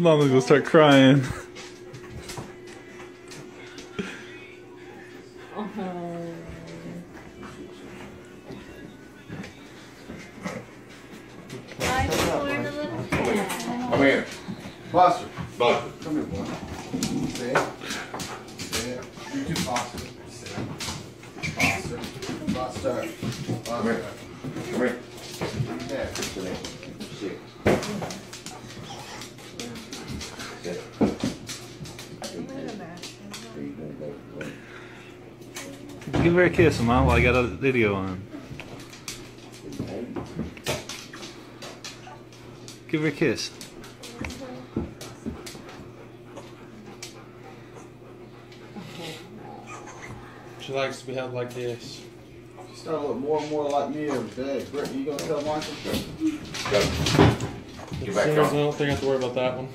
Mama's gonna start crying. I was born a little cat. Come here. Buster. Buster. Come here, boy. Sit. Sit. You too, Buster. Sit. Buster. Buster. Come here. Come here. Yeah. Sit. Sit. Sit. Give her a kiss, Mom, while I got a video on. Give her a kiss. She likes to be held like this. You start to look more and more like me every day. Brittany, you gonna tell Michael? Go. Get back soon I don't think I have to worry about that one.